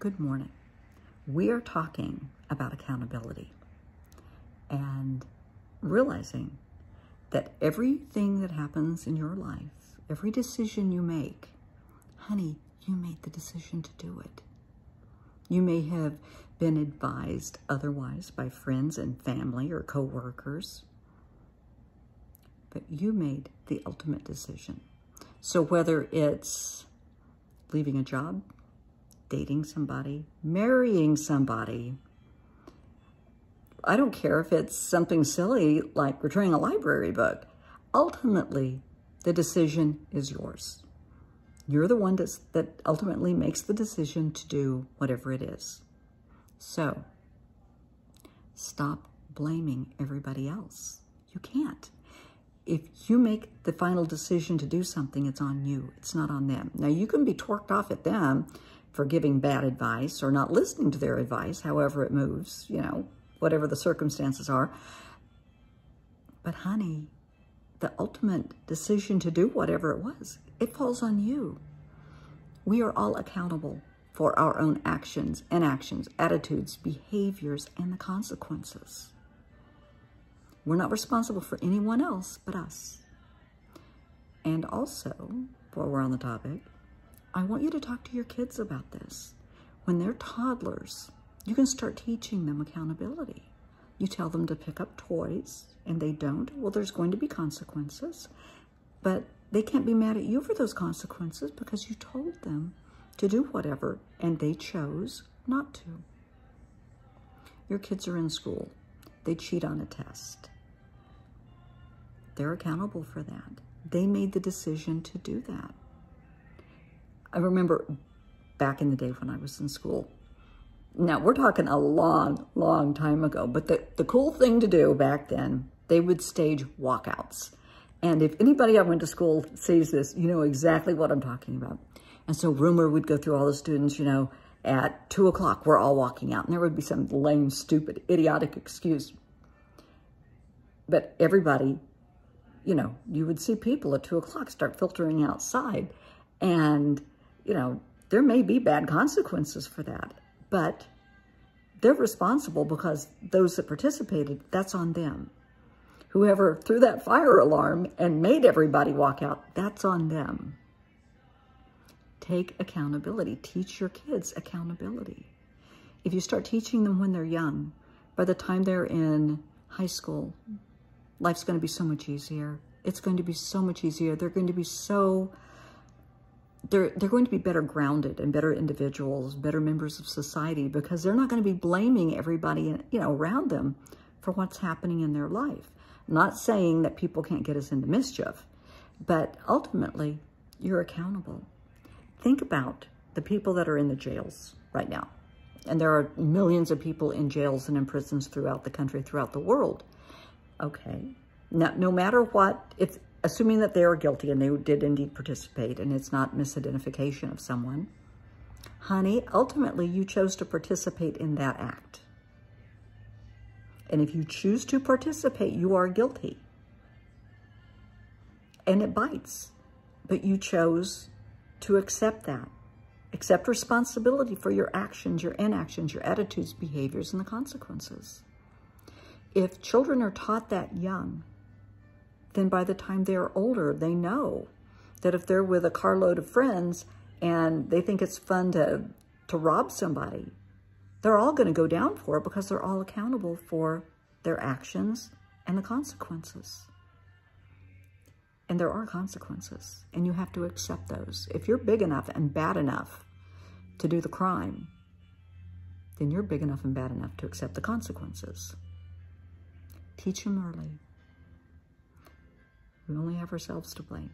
Good morning. We are talking about accountability and realizing that everything that happens in your life, every decision you make, honey, you made the decision to do it. You may have been advised otherwise by friends and family or coworkers, but you made the ultimate decision. So whether it's leaving a job, dating somebody, marrying somebody, I don't care if it's something silly like returning a library book. Ultimately, the decision is yours. You're the one that's, that ultimately makes the decision to do whatever it is. So, stop blaming everybody else. You can't. If you make the final decision to do something, it's on you. It's not on them. Now, you can be torqued off at them for giving bad advice or not listening to their advice, however it moves, you know, whatever the circumstances are. But honey, the ultimate decision to do whatever it was, it falls on you. We are all accountable for our own actions, inactions, attitudes, behaviors, and the consequences. We're not responsible for anyone else but us. And also, while we're on the topic, I want you to talk to your kids about this. When they're toddlers, you can start teaching them accountability. You tell them to pick up toys and they don't, well, there's going to be consequences. But they can't be mad at you for those consequences because you told them to do whatever and they chose not to. Your kids are in school. They cheat on a test. They're accountable for that. They made the decision to do that. I remember back in the day when I was in school. Now, we're talking a long, long time ago, but the, the cool thing to do back then, they would stage walkouts. And if anybody I went to school sees this, you know exactly what I'm talking about. And so rumor would go through all the students, you know, at two o'clock, we're all walking out. And there would be some lame, stupid, idiotic excuse. But everybody, you know, you would see people at two o'clock start filtering outside. And you know, there may be bad consequences for that, but they're responsible because those that participated, that's on them. Whoever threw that fire alarm and made everybody walk out, that's on them. Take accountability. Teach your kids accountability. If you start teaching them when they're young, by the time they're in high school, life's going to be so much easier. It's going to be so much easier. They're going to be so they're, they're going to be better grounded and better individuals, better members of society because they're not going to be blaming everybody, you know, around them for what's happening in their life. not saying that people can't get us into mischief, but ultimately you're accountable. Think about the people that are in the jails right now. And there are millions of people in jails and in prisons throughout the country, throughout the world. Okay. Now, no matter what, if assuming that they are guilty and they did indeed participate and it's not misidentification of someone, honey, ultimately you chose to participate in that act. And if you choose to participate, you are guilty. And it bites, but you chose to accept that. Accept responsibility for your actions, your inactions, your attitudes, behaviors, and the consequences. If children are taught that young, then by the time they're older, they know that if they're with a carload of friends and they think it's fun to, to rob somebody, they're all going to go down for it because they're all accountable for their actions and the consequences. And there are consequences, and you have to accept those. If you're big enough and bad enough to do the crime, then you're big enough and bad enough to accept the consequences. Teach them early. We only have ourselves to blame.